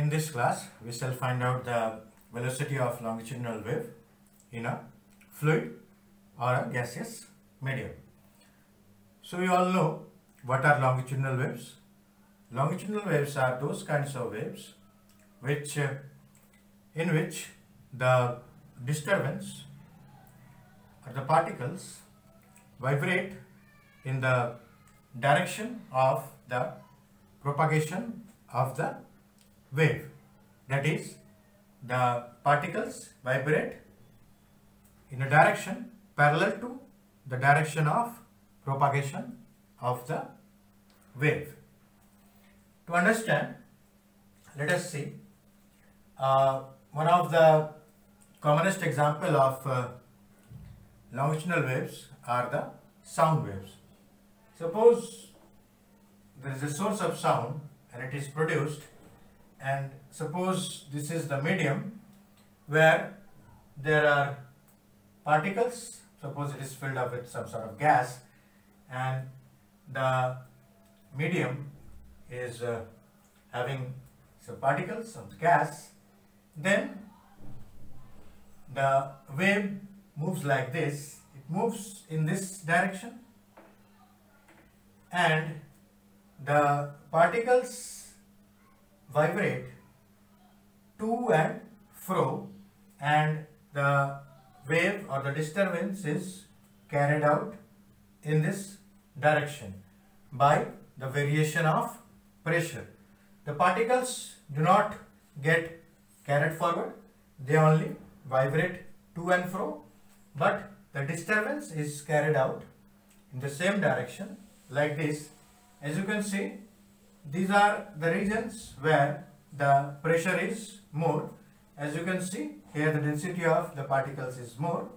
In this class, we shall find out the velocity of longitudinal wave in a fluid or a gaseous medium. So, we all know what are longitudinal waves. Longitudinal waves are those kinds of waves which, in which the disturbance or the particles vibrate in the direction of the propagation of the wave. That is, the particles vibrate in a direction parallel to the direction of propagation of the wave. To understand, let us see uh, one of the commonest example of uh, longitudinal waves are the sound waves. Suppose there is a source of sound and it is produced and suppose this is the medium where there are particles suppose it is filled up with some sort of gas and the medium is uh, having some particles of gas then the wave moves like this. It moves in this direction and the particles vibrate to and fro and the wave or the disturbance is carried out in this direction by the variation of pressure. The particles do not get carried forward, they only vibrate to and fro, but the disturbance is carried out in the same direction like this. As you can see, these are the regions where the pressure is more. As you can see, here the density of the particles is more.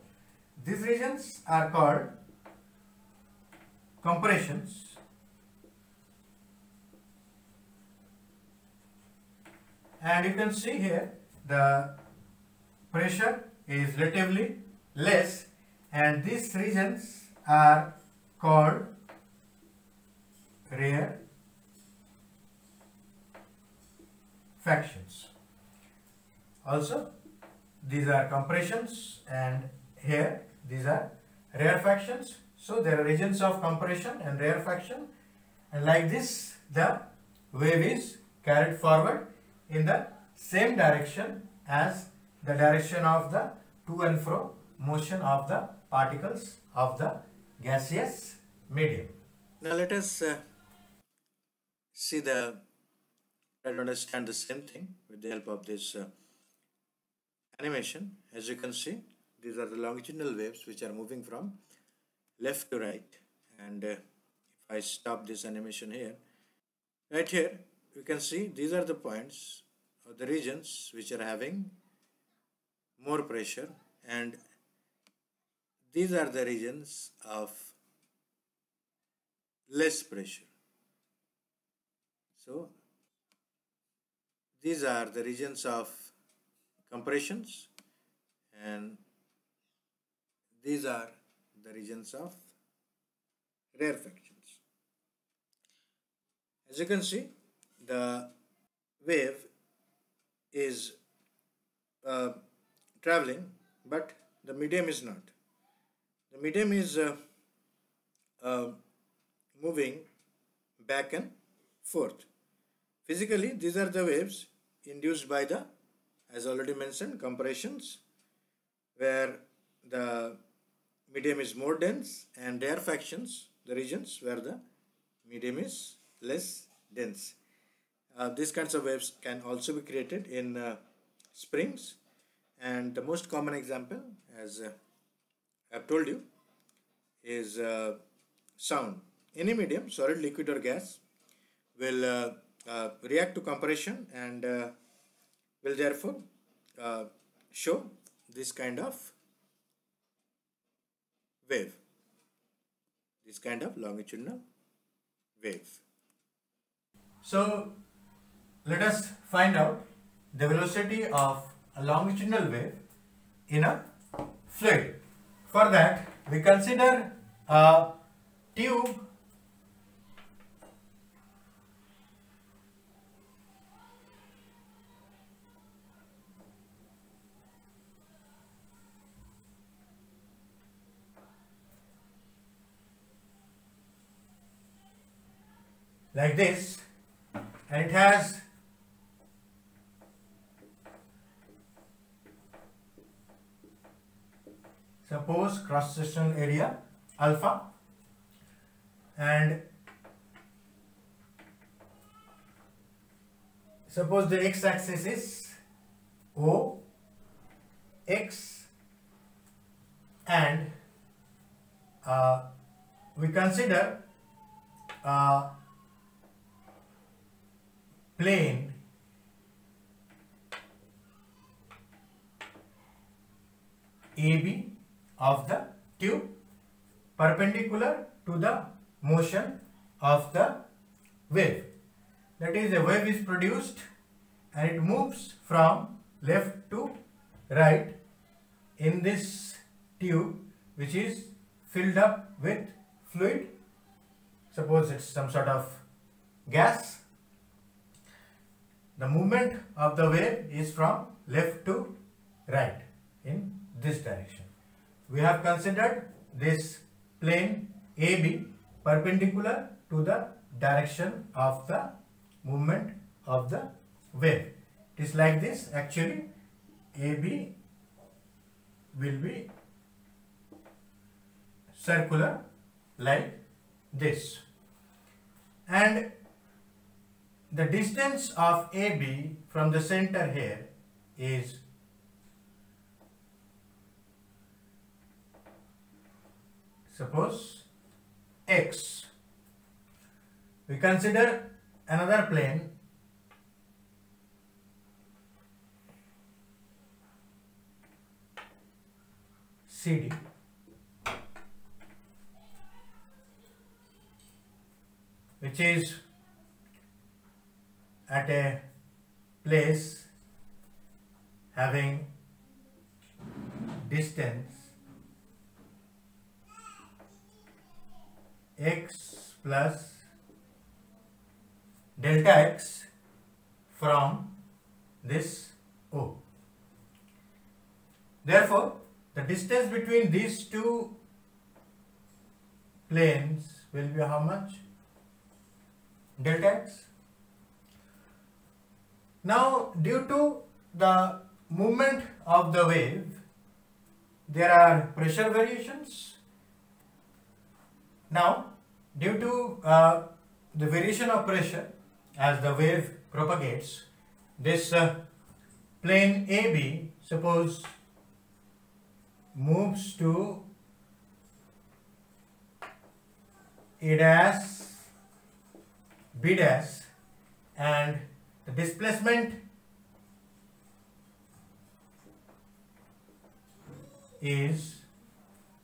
These regions are called compressions. And you can see here the pressure is relatively less and these regions are called rarefactions. Also, these are compressions and here these are rarefactions. So, there are regions of compression and rarefaction and like this the wave is carried forward in the same direction as the direction of the to and fro motion of the particles of the gaseous medium. Now let us uh, see the try to understand the same thing with the help of this uh, animation. As you can see, these are the longitudinal waves which are moving from left to right. And uh, if I stop this animation here, right here, you can see these are the points or the regions which are having more pressure and these are the regions of less pressure. So these are the regions of compressions and these are the regions of rarefactions. As you can see, the wave is uh, traveling but the medium is not. The medium is uh, uh, moving back and forth. Physically, these are the waves induced by the, as already mentioned, compressions, where the medium is more dense and rarefactions, the regions where the medium is less dense. Uh, these kinds of waves can also be created in uh, springs and the most common example as uh, I've told you is uh, sound. Any medium, solid, liquid or gas will uh, react to compression and uh, will therefore uh, show this kind of wave, this kind of longitudinal wave. So, let us find out the velocity of a longitudinal wave in a fluid. For that, we consider a tube like this and it has suppose cross sectional area alpha and suppose the x axis is o x and uh, we consider uh, plane AB of the tube perpendicular to the motion of the wave. That is a wave is produced and it moves from left to right in this tube which is filled up with fluid. Suppose it's some sort of gas. The movement of the wave is from left to right in this direction. We have considered this plane AB perpendicular to the direction of the movement of the wave. It is like this actually AB will be circular like this and the distance of AB from the center here is suppose x. We consider another plane CD which is at a place having distance x plus delta x from this O. Therefore, the distance between these two planes will be how much? Delta x. Now, due to the movement of the wave, there are pressure variations. Now, due to uh, the variation of pressure as the wave propagates, this uh, plane AB, suppose, moves to A dash, B dash, and the displacement is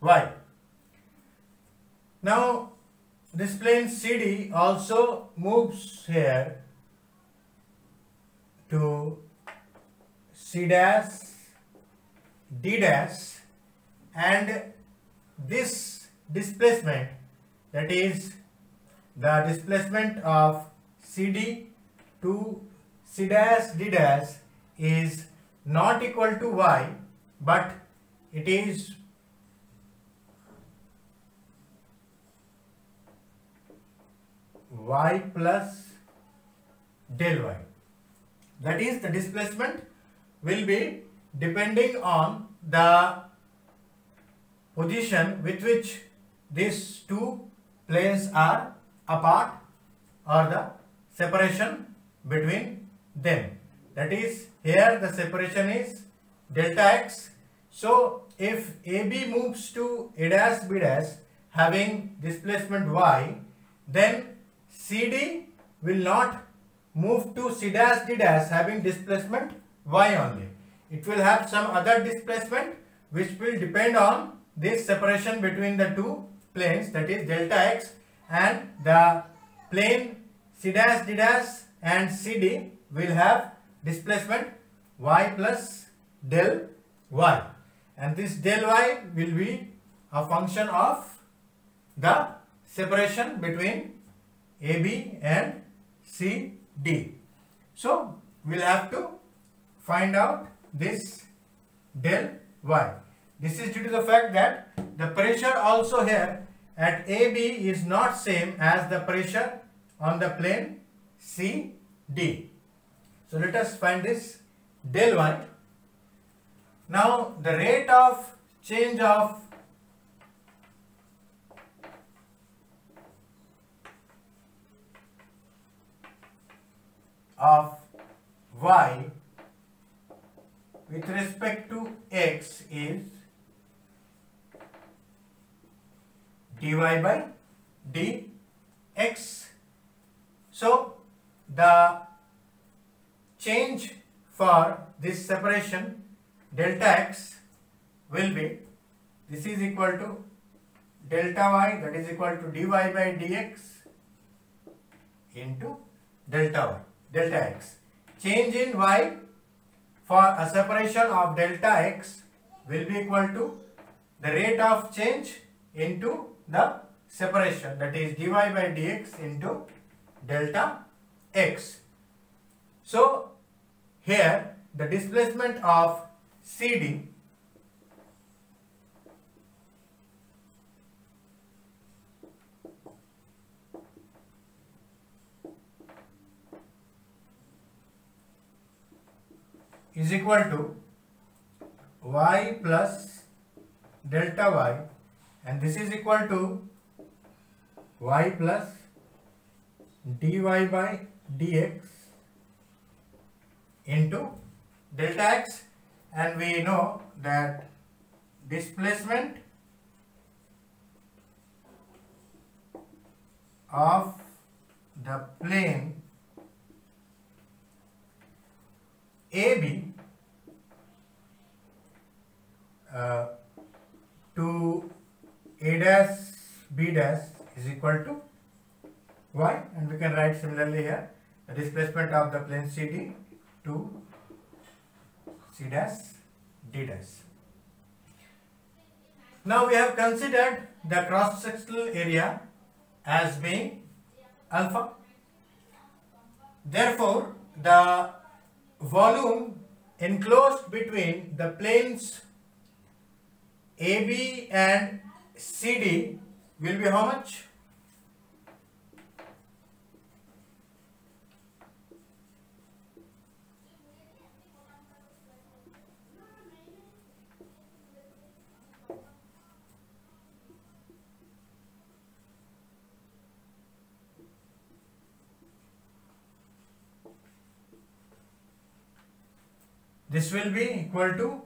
y. Now this plane CD also moves here to C dash, D dash and this displacement that is the displacement of CD to C dash D dash is not equal to Y but it is y plus del y. That is the displacement will be depending on the position with which these two planes are apart or the separation between them. That is here the separation is delta x. So if AB moves to A dash B dash having displacement y then CD will not move to C dash D dash having displacement y only. It will have some other displacement which will depend on this separation between the two planes that is delta x and the plane C dash D dash and CD will have displacement y plus del y and this del y will be a function of the separation between AB and CD. So we'll have to find out this del y. This is due to the fact that the pressure also here at AB is not same as the pressure on the plane CD. So let us find this del y. Now the rate of change of of y with respect to x is dy by dx. So the change for this separation delta x will be this is equal to delta y that is equal to dy by dx into delta y delta x. Change in y for a separation of delta x will be equal to the rate of change into the separation that is dy by dx into delta x. So here the displacement of CD is equal to y plus delta y and this is equal to y plus dy by dx into delta x and we know that displacement of the plane AB uh, to A dash B dash is equal to y. And we can write similarly here the displacement of the plane CD to C dash D dash. Now we have considered the cross sectional area as being alpha. Therefore, the volume enclosed between the planes AB and CD will be how much? This will be equal to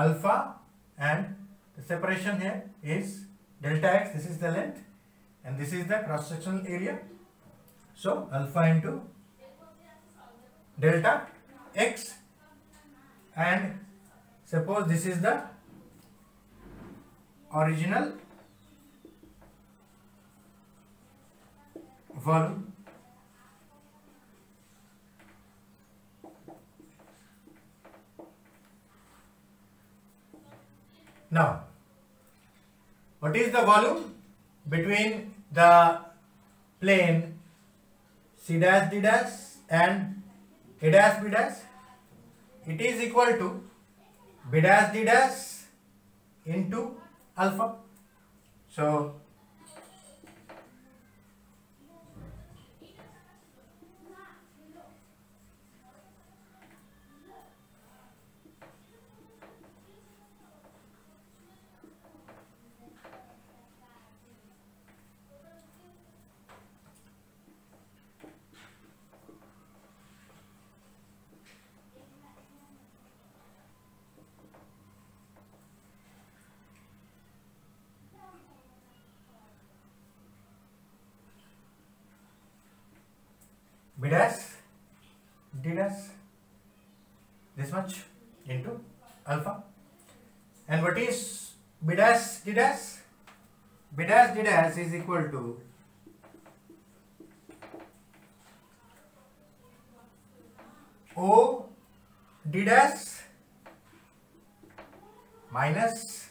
alpha and the separation here is delta x, this is the length and this is the cross sectional area. So alpha into delta x and suppose this is the original volume Now, what is the volume between the plane C dash D dash and A dash B dash? It is equal to B dash D dash into alpha. So, into alpha. And what is B dash D dash? B dash D dash is equal to O D dash minus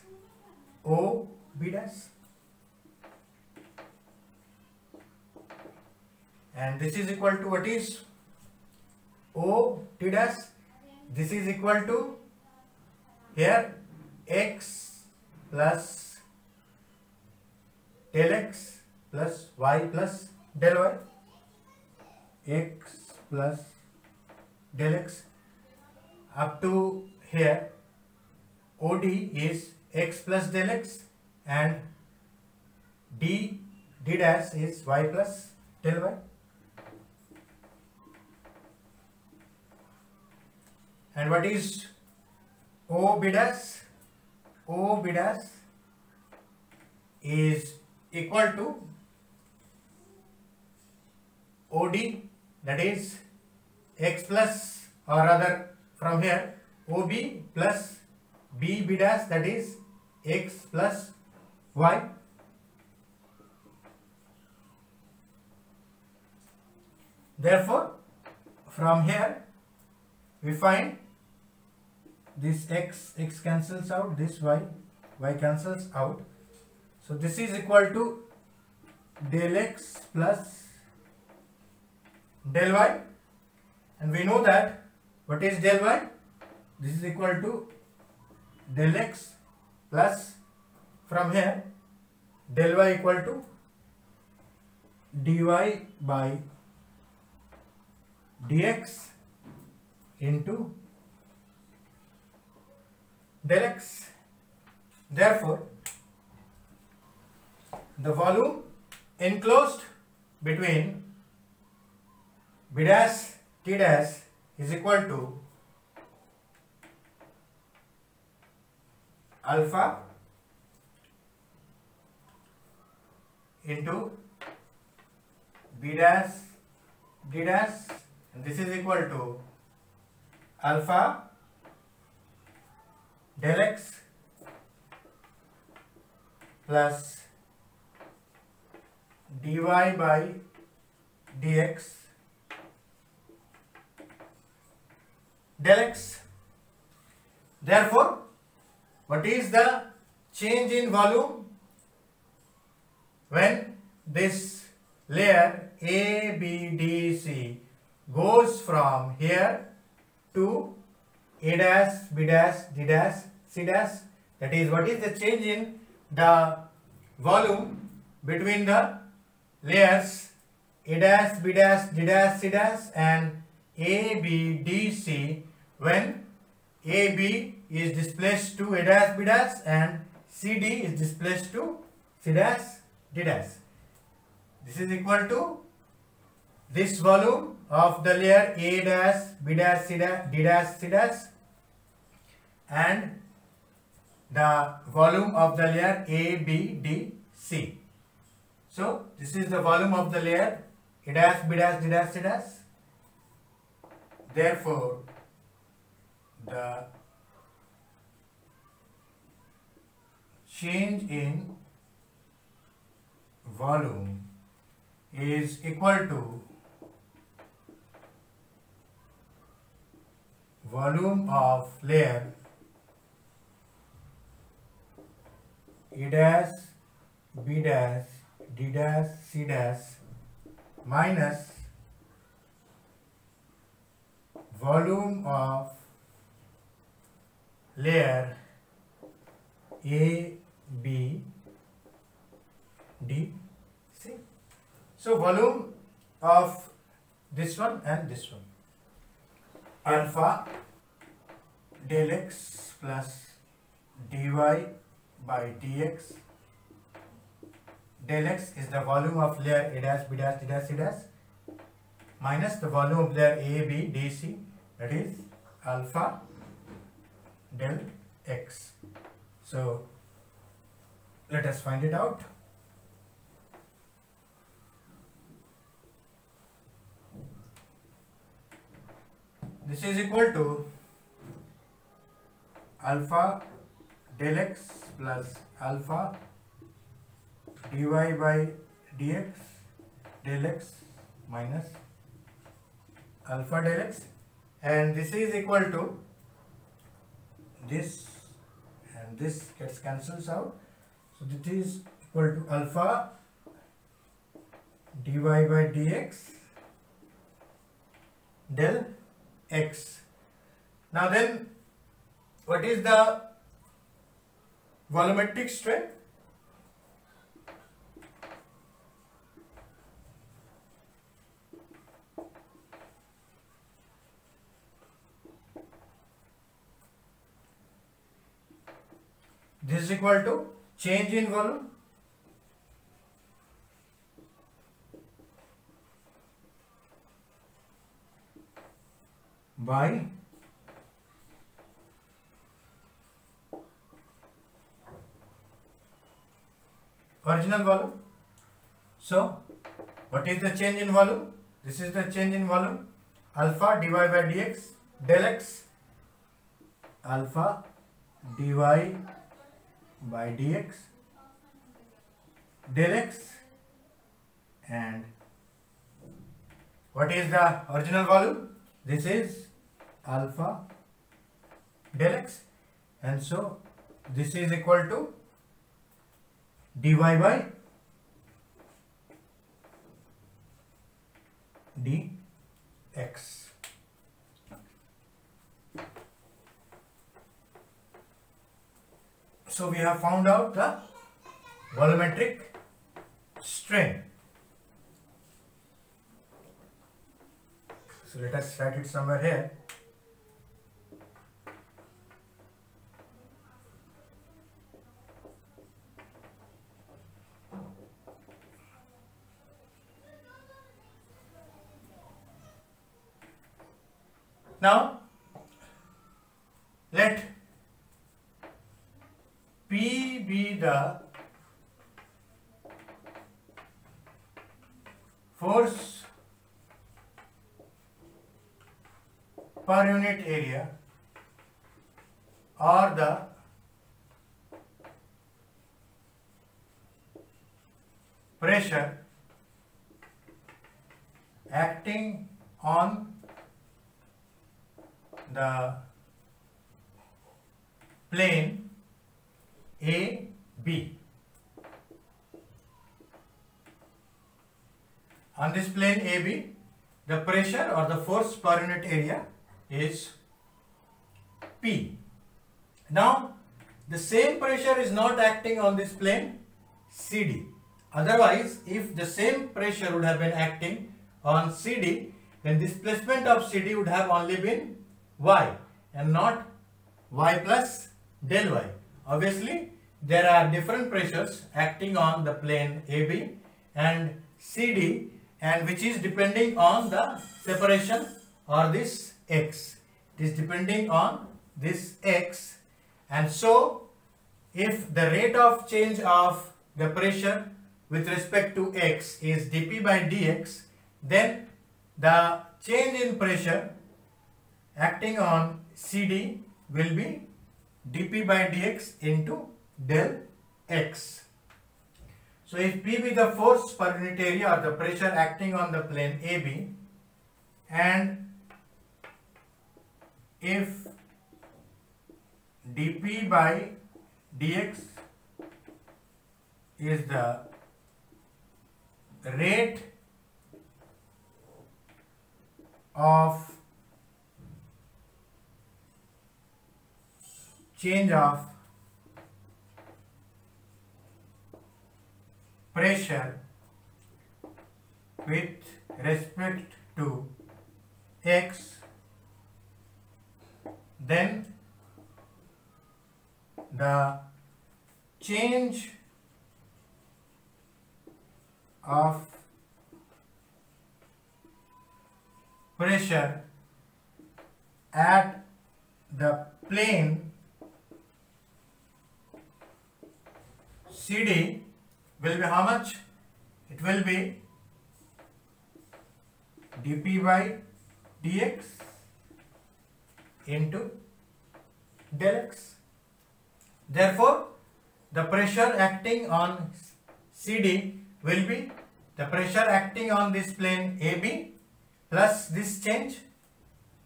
O B dash. And this is equal to what is O D dash this is equal to here x plus del x plus y plus del y x plus del x up to here OD is x plus del x and d d dash is y plus del y and what is O b dash O b dash is equal to OD that is x plus or rather from here OB plus B B dash that is x plus y. Therefore from here we find this x x cancels out this y y cancels out. So this is equal to del x plus del y. And we know that what is del y? This is equal to del x plus from here del y equal to dy by dx into del x. Therefore, the volume enclosed between b dash d dash is equal to alpha into b dash d dash and this is equal to alpha del x plus dy by dx del x. Therefore, what is the change in volume when this layer A, B, D, C goes from here to A dash, B dash, D dash, C dash. That is what is the change in the volume between the layers A dash, B dash, D dash, C dash and A, B, D, C when AB is displaced to A dash, B dash and CD is displaced to C dash, D dash. This is equal to this volume of the layer A dash, B dash, C dash, D dash, C dash and the volume of the layer A, B, D, C. So this is the volume of the layer A dash, B dash, D dash, C dash. Therefore, the change in volume is equal to volume of layer A dash, B dash, D dash, C dash minus volume of layer A, B, D, C. So volume of this one and this one. Alpha del x plus dy by dx. Del x is the volume of layer A dash, B dash, D dash, C dash minus the volume of layer A, B, D, C that is alpha del x. So let us find it out. This is equal to alpha del x plus alpha dy by dx del x minus alpha del x and this is equal to this and this gets cancels out. So this is equal to alpha dy by dx del x. Now then what is the volumetric strain this is equal to change in volume. By original volume. So, what is the change in volume? This is the change in volume alpha dy by dx del x alpha dy by dx del x and what is the original volume? This is alpha del x and so this is equal to dy by dx. So we have found out the volumetric strain. So let us write it somewhere here. Now, let P be the force per unit area or the pressure acting on the plane A B. On this plane AB, the pressure or the force per unit area is P. Now, the same pressure is not acting on this plane CD. Otherwise, if the same pressure would have been acting on CD, then displacement of CD would have only been y and not y plus del y. Obviously, there are different pressures acting on the plane AB and CD and which is depending on the separation or this x. It is depending on this x and so if the rate of change of the pressure with respect to x is dp by dx then the change in pressure acting on CD will be dp by dx into del x. So if P be the force per unit area or the pressure acting on the plane AB and if dp by dx is the rate of change of pressure with respect to x then the change of pressure at the plane CD will be how much? It will be dp by dx into del x. Therefore, the pressure acting on CD will be the pressure acting on this plane AB plus this change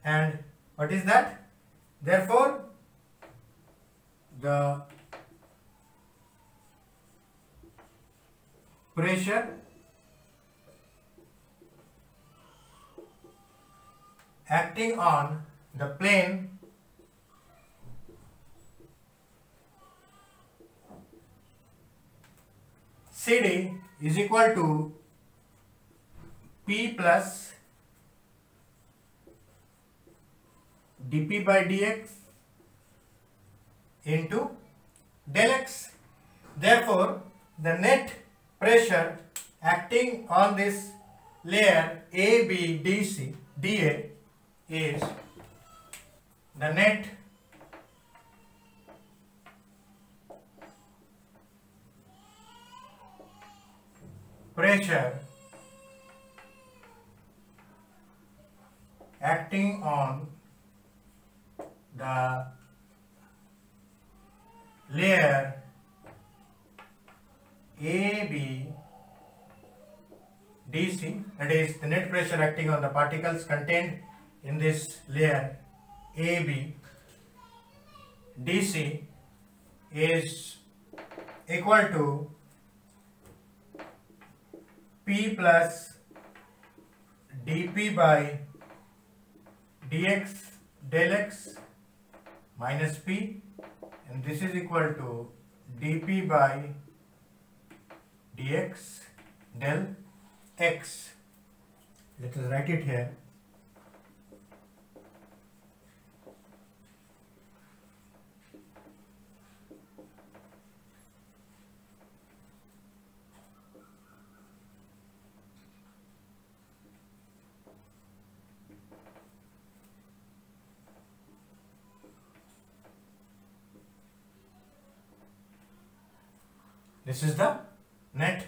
and what is that? Therefore, the pressure acting on the plane CD is equal to P plus dp by dx into del x. Therefore, the net pressure acting on this layer ABDC DA is the net pressure acting on the layer AB DC that is the net pressure acting on the particles contained in this layer AB DC is equal to P plus dP by dx del x minus P and this is equal to dP by dx del x. Let us write it here. This is the net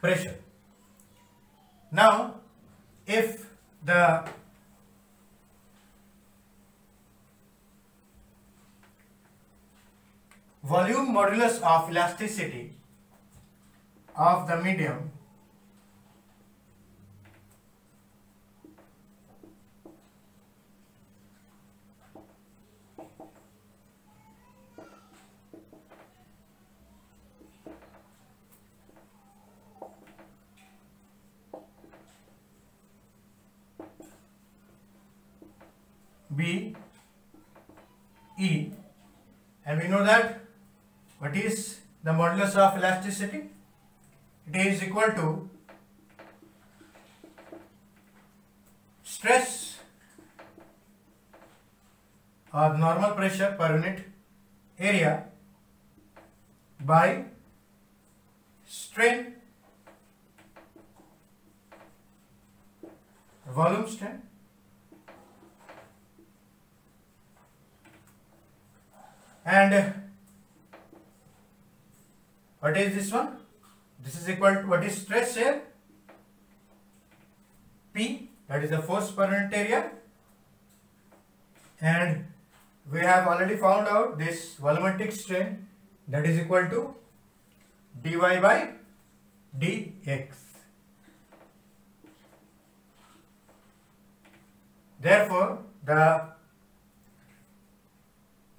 pressure. Now, if the volume modulus of elasticity of the medium B E and we know that what is the modulus of elasticity? It is equal to stress or normal pressure per unit area by strain volume strain and uh, what is this one? This is equal to what is stress here? P that is the force per unit area. And we have already found out this volumetric strain that is equal to dy by dx. Therefore the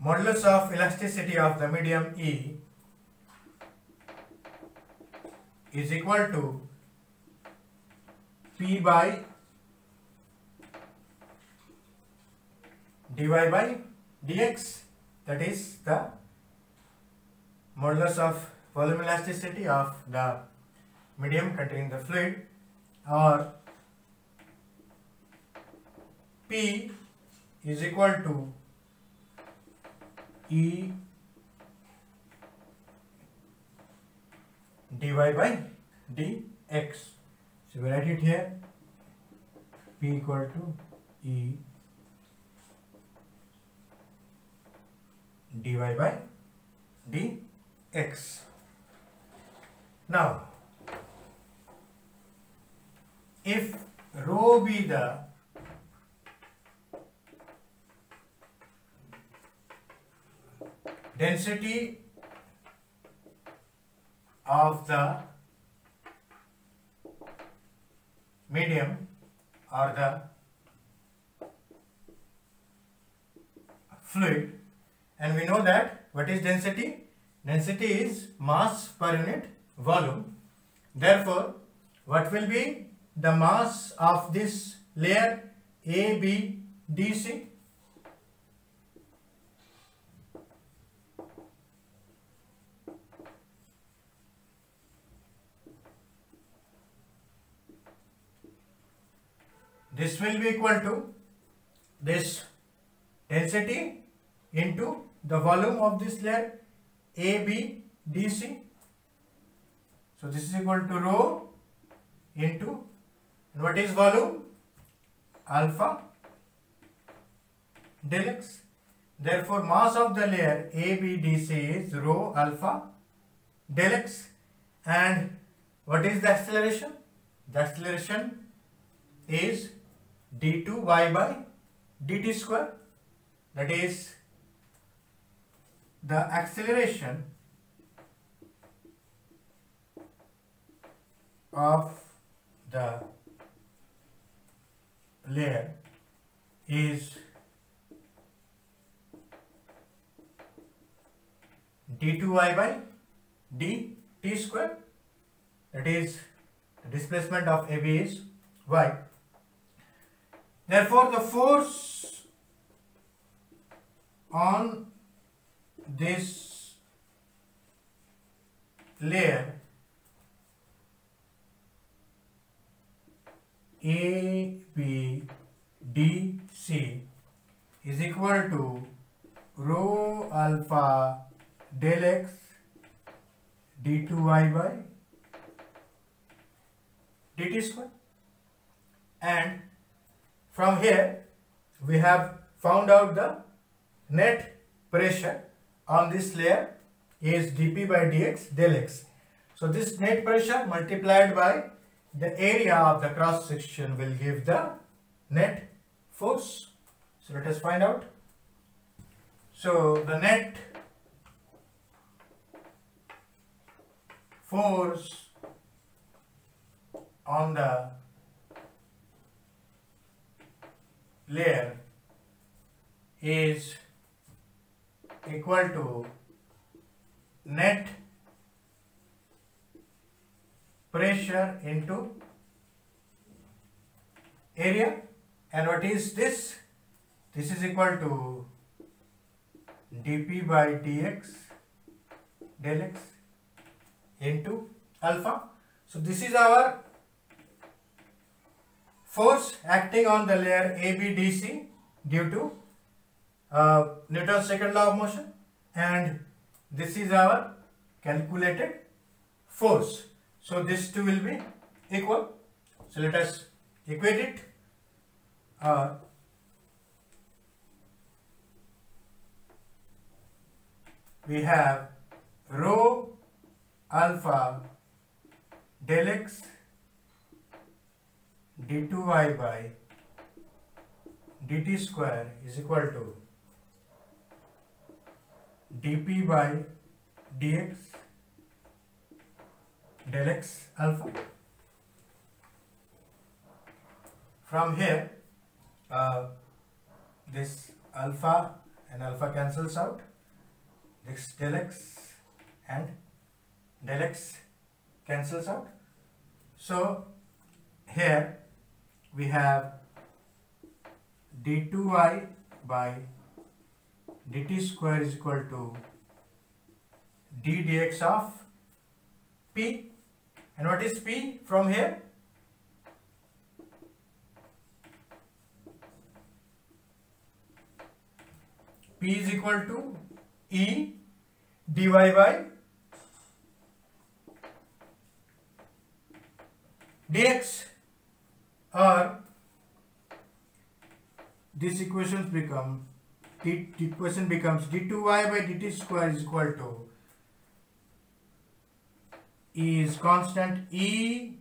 modulus of elasticity of the medium E is equal to P by dy by dx that is the modulus of volume elasticity of the medium containing the fluid or P is equal to E dy by dx. So we write it here P equal to E dy by dx. Now, if rho be the density of the medium or the fluid. And we know that what is density? Density is mass per unit volume. Therefore what will be the mass of this layer A B D C this will be equal to this density into the volume of this layer ABDC. So this is equal to rho into and what is volume? Alpha del x. Therefore, mass of the layer ABDC is rho alpha del x. And what is the acceleration? The acceleration is d2y by dt square. That is the acceleration of the layer is d2y by dt square that is the displacement of AB is y. Therefore, the force on this layer A, B, D, C is equal to rho alpha del x d2y by dt square and from here we have found out the net pressure on this layer is dp by dx del x. So this net pressure multiplied by the area of the cross section will give the net force. So let us find out. So the net force on the layer is equal to net pressure into area. And what is this? This is equal to dp by dx del x into alpha. So this is our force acting on the layer ABDC due to uh, Newton's second law of motion and this is our calculated force. So this two will be equal. So let us equate it. Uh, we have rho alpha del x d2y by dt square is equal to dp by dx del x alpha. From here, uh, this alpha and alpha cancels out. This del x and del x cancels out. So here we have d2y by dt square is equal to d dx of p. And what is p from here? P is equal to e dy by dx or this equation become the equation becomes d2y by dt square is equal to E is constant e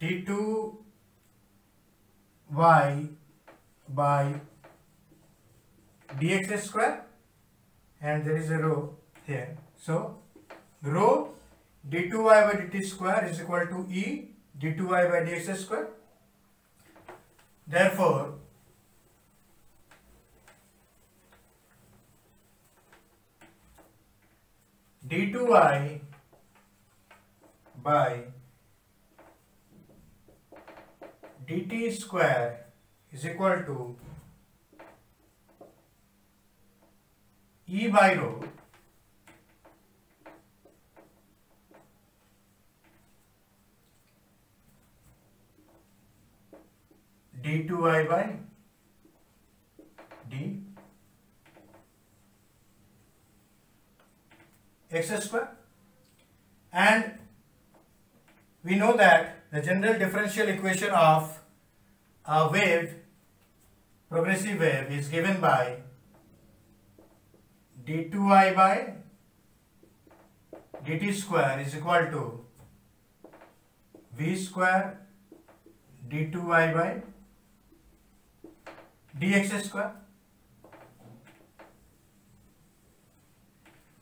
d2 y by dx square and there is a rho here. So rho d2y by dt square is equal to e d2y by dx square therefore d2y by dt square is equal to e by rho D two y by d. X square. And we know that the general differential equation of a wave progressive wave is given by d two y by dt square is equal to v square d two y by dx square.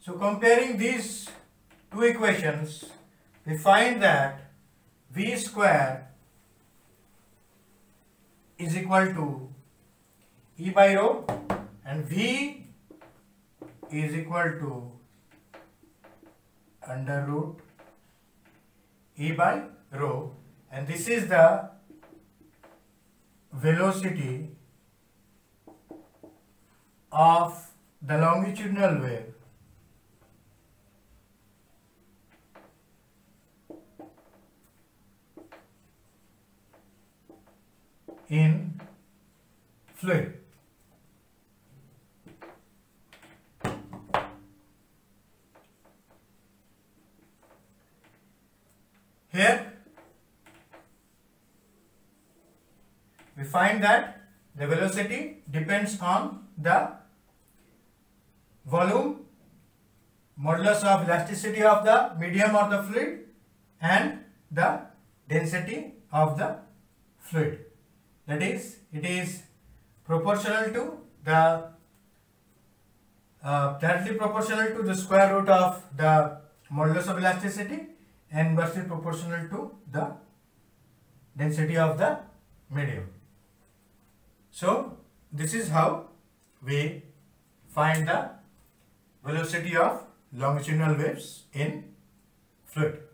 So comparing these two equations, we find that v square is equal to e by rho and v is equal to under root e by rho and this is the velocity of the longitudinal wave in fluid. Here we find that the velocity depends on the volume, modulus of elasticity of the medium or the fluid and the density of the fluid. That is, it is proportional to the uh, directly proportional to the square root of the modulus of elasticity and inversely proportional to the density of the medium. So, this is how we find the velocity of longitudinal waves in fluid.